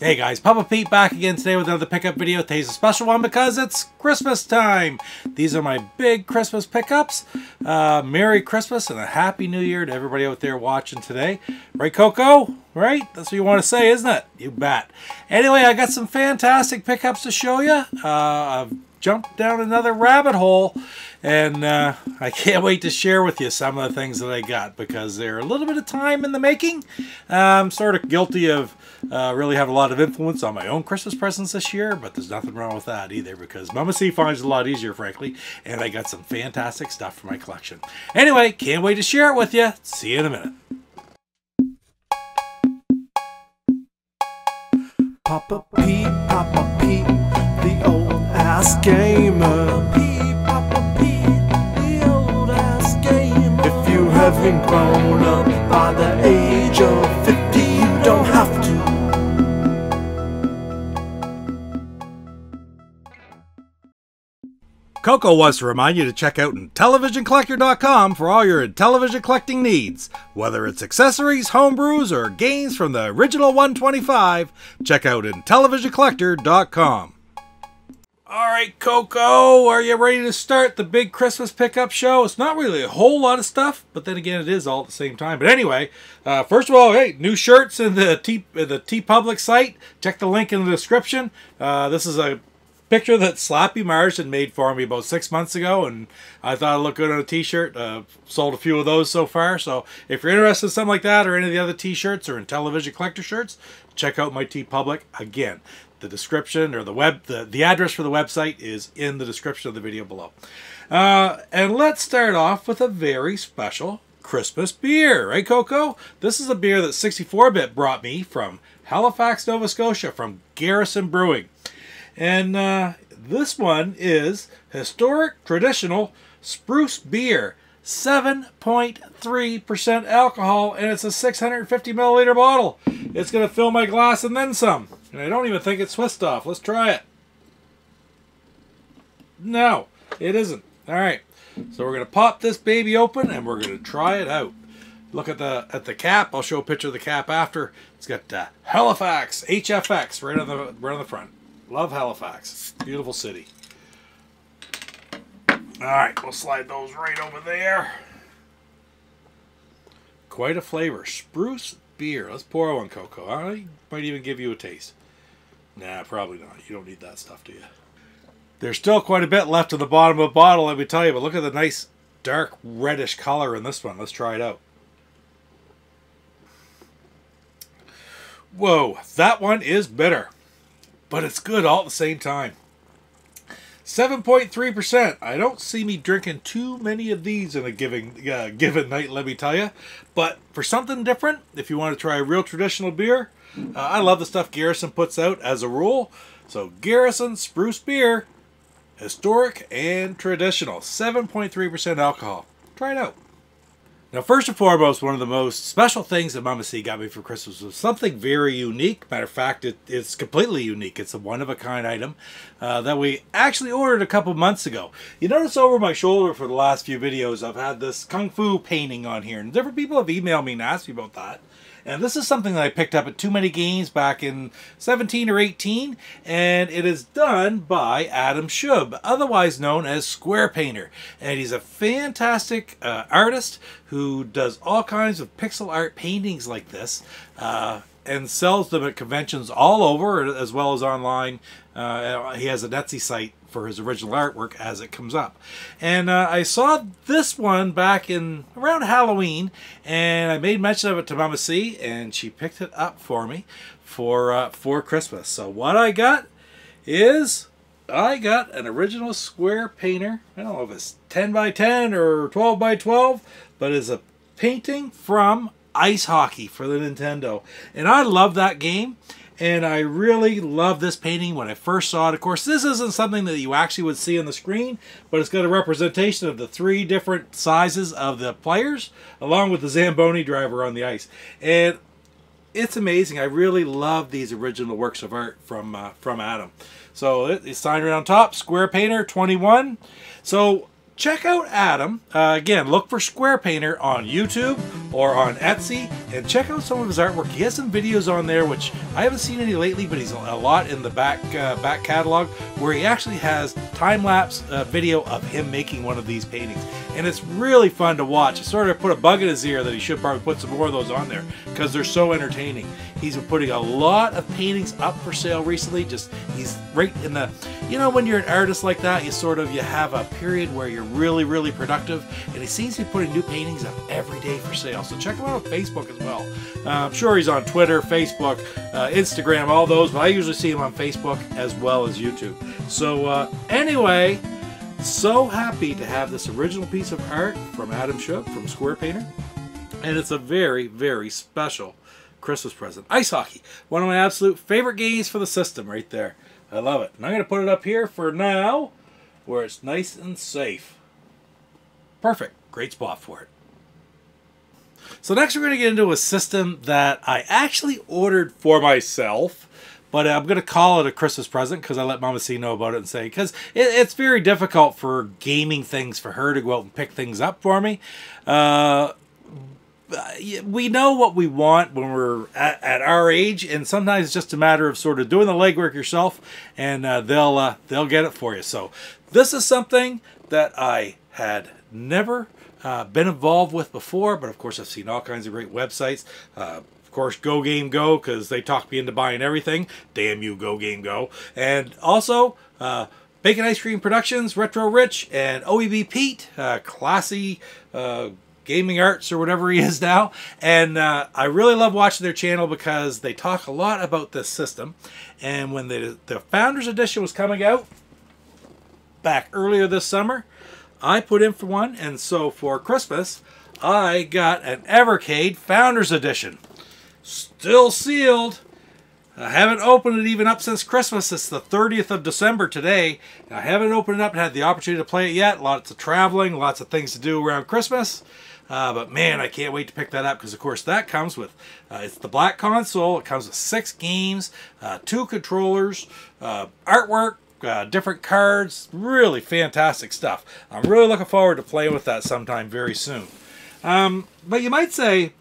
Hey guys, Papa Pete back again today with another pickup video. Today's a special one because it's Christmas time. These are my big Christmas pickups. Uh, Merry Christmas and a Happy New Year to everybody out there watching today. Right, Coco? Right? That's what you want to say, isn't it? You bet. Anyway, I got some fantastic pickups to show you. Uh, jumped down another rabbit hole and uh, I can't wait to share with you some of the things that I got because they're a little bit of time in the making. I'm sort of guilty of uh, really having a lot of influence on my own Christmas presents this year, but there's nothing wrong with that either because Mama C finds it a lot easier, frankly, and I got some fantastic stuff for my collection. Anyway, can't wait to share it with you. See you in a minute. Papa Pete, Papa Pete, the old ass gamer. If you haven't grown up by the age of 50, you don't have to. Coco wants to remind you to check out IntellivisionCollector.com for all your Intellivision collecting needs. Whether it's accessories, homebrews, or games from the original 125, check out IntellivisionCollector.com. All right, Coco, are you ready to start the big Christmas pickup show? It's not really a whole lot of stuff, but then again, it is all at the same time. But anyway, uh, first of all, hey, new shirts in the T the Teepublic site. Check the link in the description. Uh, this is a picture that Slappy Marsden made for me about six months ago, and I thought it looked good on a t-shirt. Uh, sold a few of those so far, so if you're interested in something like that or any of the other t-shirts or Intellivision collector shirts, check out my Teepublic. Again, the description or the web, the, the address for the website is in the description of the video below. Uh, and let's start off with a very special Christmas beer, right, Coco? This is a beer that 64-bit brought me from Halifax, Nova Scotia, from Garrison Brewing. And uh, this one is historic traditional spruce beer. 7.3% alcohol, and it's a 650 milliliter bottle. It's going to fill my glass and then some. And I don't even think it's Swiss off. Let's try it. No, it isn't. All right. So we're going to pop this baby open and we're going to try it out. Look at the at the cap. I'll show a picture of the cap after. It's got uh, Halifax HFX right on the right on the front. Love Halifax. Beautiful city. All right, we'll slide those right over there. Quite a flavor. Spruce beer. Let's pour one, Coco. I might even give you a taste. Nah, probably not. You don't need that stuff, do you? There's still quite a bit left in the bottom of the bottle, let me tell you. But look at the nice dark reddish color in this one. Let's try it out. Whoa, that one is bitter. But it's good all at the same time. 7.3%. I don't see me drinking too many of these in a given, uh, given night, let me tell you. But for something different, if you want to try a real traditional beer, uh, I love the stuff Garrison puts out as a rule. So Garrison Spruce Beer, historic and traditional. 7.3% alcohol. Try it out. Now, first and foremost, one of the most special things that Mama C got me for Christmas was something very unique. Matter of fact, it, it's completely unique. It's a one-of-a-kind item uh, that we actually ordered a couple months ago. You notice over my shoulder for the last few videos, I've had this Kung Fu painting on here. And different people have emailed me and asked me about that. And this is something that I picked up at Too Many Games back in 17 or 18. And it is done by Adam Shub, otherwise known as Square Painter. And he's a fantastic uh, artist who does all kinds of pixel art paintings like this. Uh, and sells them at conventions all over as well as online. Uh, he has a Etsy site for his original artwork as it comes up. And uh, I saw this one back in around Halloween, and I made mention of it to Mama C, and she picked it up for me for uh, for Christmas. So what I got is I got an original square painter. I don't know if it's 10 by 10 or 12 by 12, but it's a painting from Ice Hockey for the Nintendo. And I love that game. And I really love this painting when I first saw it. Of course, this isn't something that you actually would see on the screen, but it's got a representation of the three different sizes of the players, along with the Zamboni driver on the ice. And it's amazing. I really love these original works of art from uh, from Adam. So it's signed right on top, Square Painter 21. So check out Adam. Uh, again, look for Square Painter on YouTube or on Etsy and check out some of his artwork. He has some videos on there, which I haven't seen any lately, but he's a lot in the back uh, back catalog where he actually has time lapse uh, video of him making one of these paintings, and it's really fun to watch. It sort of put a bug in his ear that he should probably put some more of those on there because they're so entertaining. He's been putting a lot of paintings up for sale recently. Just he's right in the, you know, when you're an artist like that, you sort of you have a period where you're really really productive, and he seems to be putting new paintings up every day for sale. So check him out on Facebook as well. Uh, I'm sure he's on Twitter, Facebook, uh, Instagram, all those, but I usually see him on Facebook as well as YouTube. So uh, anyway, so happy to have this original piece of art from Adam Shook from Square Painter, and it's a very very special Christmas present. Ice hockey, one of my absolute favorite games for the system, right there. I love it. And I'm going to put it up here for now, where it's nice and safe. Perfect. Great spot for it. So next we're going to get into a system that I actually ordered for myself. But I'm going to call it a Christmas present because I let Mama C know about it and say, because it, it's very difficult for gaming things for her to go out and pick things up for me. Uh, we know what we want when we're at, at, our age, and sometimes it's just a matter of sort of doing the legwork yourself, and uh, they'll uh, they'll get it for you. So this is something that I had never uh, been involved with before, but of course I've seen all kinds of great websites. Of course, Go Game Go, because they talked me into buying everything. Damn you, Go Game Go. And also, uh, Bacon Ice Cream Productions, Retro Rich, and OEB Pete, uh, classy uh, gaming arts or whatever he is now. And uh, I really love watching their channel because they talk a lot about this system. And when the, the Founders Edition was coming out back earlier this summer, I put in for one. And so for Christmas, I got an Evercade Founders Edition. Still sealed. I haven't opened it even up since Christmas. It's the 30th of December today. I haven't opened it up and had the opportunity to play it yet. Lots of traveling, lots of things to do around Christmas. Uh, but man, I can't wait to pick that up because, of course, that comes with uh, it's the black console. It comes with six games, uh, two controllers, uh, artwork, uh, different cards. Really fantastic stuff. I'm really looking forward to playing with that sometime very soon. Um, but you might say,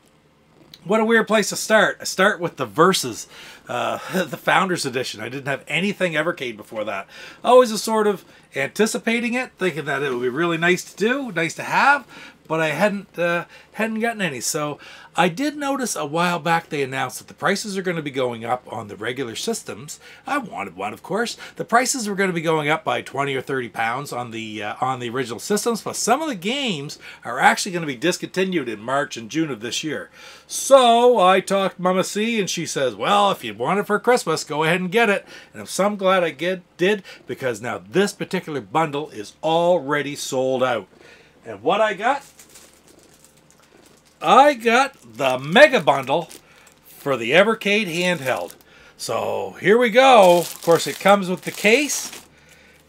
what a weird place to start. I start with the Versus, uh, the Founders Edition. I didn't have anything Evercade before that. Always a sort of anticipating it, thinking that it would be really nice to do, nice to have, but I hadn't uh, hadn't gotten any. So I did notice a while back they announced that the prices are going to be going up on the regular systems. I wanted one, of course. The prices were going to be going up by 20 or 30 pounds on the uh, on the original systems, but some of the games are actually going to be discontinued in March and June of this year. So I talked Mama C, and she says, "Well, if you want it for Christmas, go ahead and get it." And I'm so glad I get did because now this particular bundle is already sold out. And what I got I got the Mega Bundle for the Evercade handheld. So here we go. Of course, it comes with the case.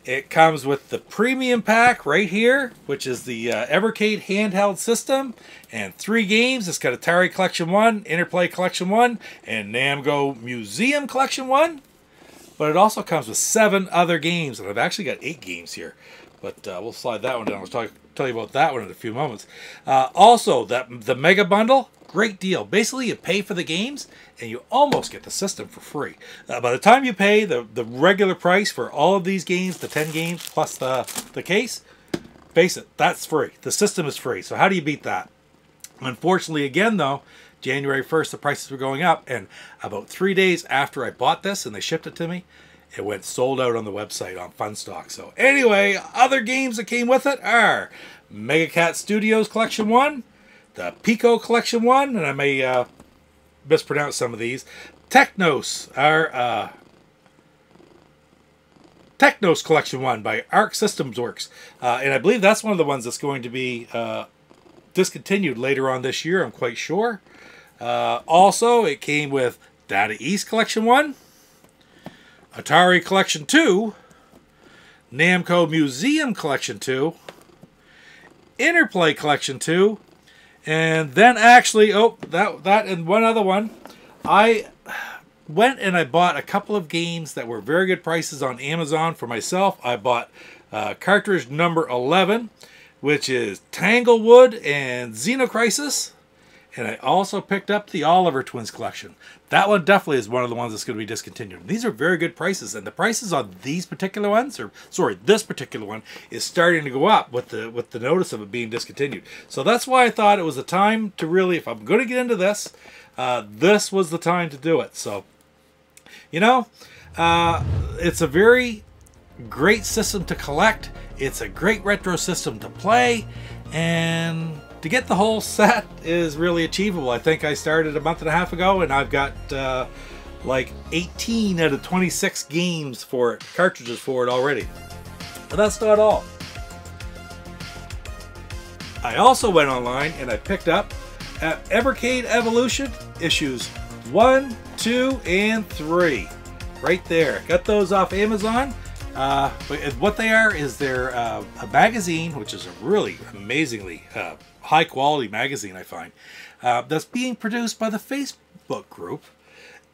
It comes with the premium pack right here, which is the uh, Evercade handheld system, and three games. It's got Atari Collection 1, Interplay Collection 1, and Namco Museum Collection 1. But it also comes with seven other games, and I've actually got eight games here. But uh, we'll slide that one down. Tell you about that one in a few moments. Uh, also, that the Mega Bundle, great deal. Basically, you pay for the games, and you almost get the system for free. Uh, by the time you pay the, the regular price for all of these games, the 10 games plus the, the case, face it, that's free. The system is free. So how do you beat that? Unfortunately, again, though, January 1st, the prices were going up, and about three days after I bought this and they shipped it to me, it went sold out on the website on Funstock. So anyway, other games that came with it are Mega Cat Studios Collection 1, the Piko Collection 1, and I may uh, mispronounce some of these. Technos, our uh, Technos Collection 1 by Arc Systems Works. Uh, and I believe that's one of the ones that's going to be uh, discontinued later on this year, I'm quite sure. Uh, also, it came with Data East Collection 1, Atari Collection 2, Namco Museum Collection 2, Interplay Collection 2, and then actually, oh, that, that and one other one. I went and I bought a couple of games that were very good prices on Amazon for myself. I bought uh, cartridge number 11, which is Tanglewood and Xenocrisis. And I also picked up the Oliver Twins collection. That one definitely is one of the ones that's going to be discontinued. These are very good prices, and the prices on these particular ones, or sorry, this particular one, is starting to go up with the with the notice of it being discontinued. So that's why I thought it was a time to really, if I'm going to get into this, uh, this was the time to do it. So, you know, uh, it's a very great system to collect. It's a great retro system to play, and to get the whole set is really achievable. I think I started a month and a half ago, and I've got uh, like 18 out of 26 games for it, cartridges for it already. But that's not all. I also went online and I picked up at Evercade Evolution issues 1, 2, and 3. Right there. Got those off Amazon. Uh, what they are is they're uh, a magazine, which is a really amazingly uh, high quality magazine, I find, uh, that's being produced by the Facebook group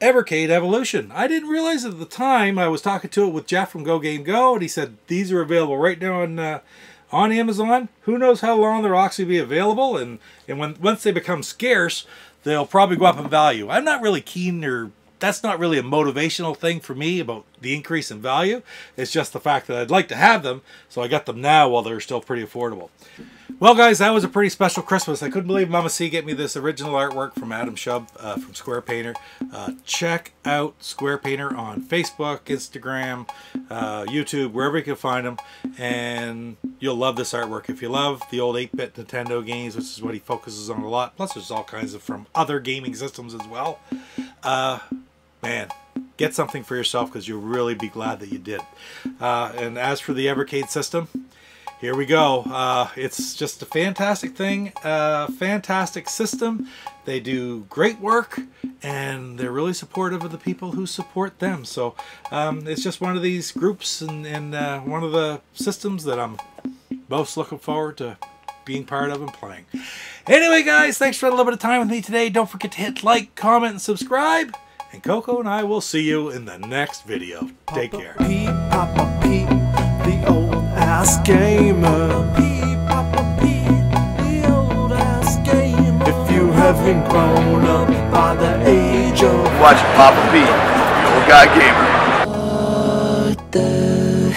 Evercade Evolution. I didn't realize at the time. I was talking to it with Jeff from Go Game Go, and he said these are available right now on uh, on Amazon. Who knows how long they'll actually be available, and and when once they become scarce, they'll probably go up in value. I'm not really keen or that's not really a motivational thing for me about the increase in value. It's just the fact that I'd like to have them, so I got them now while they're still pretty affordable. Well, guys, that was a pretty special Christmas. I couldn't believe Mama C get me this original artwork from Adam Shub uh, from Square Painter. Uh, check out Square Painter on Facebook, Instagram, uh, YouTube, wherever you can find them, and you'll love this artwork. If you love the old 8-bit Nintendo games, which is what he focuses on a lot, plus there's all kinds of from other gaming systems as well, uh, man, get something for yourself because you'll really be glad that you did. Uh, and as for the Evercade system, here we go. Uh, it's just a fantastic thing, uh, fantastic system. They do great work, and they're really supportive of the people who support them. So um, it's just one of these groups and, and uh, one of the systems that I'm most looking forward to being part of and playing. Anyway, guys, thanks for a little bit of time with me today. Don't forget to hit like, comment, and subscribe. And Coco and I will see you in the next video. Take Papa care. Pete, Papa Pete, the old ass gamer. Pete, Papa Pete, the old ass gamer. If you haven't grown up by the age of Watch Papa P, the old guy gamer. what the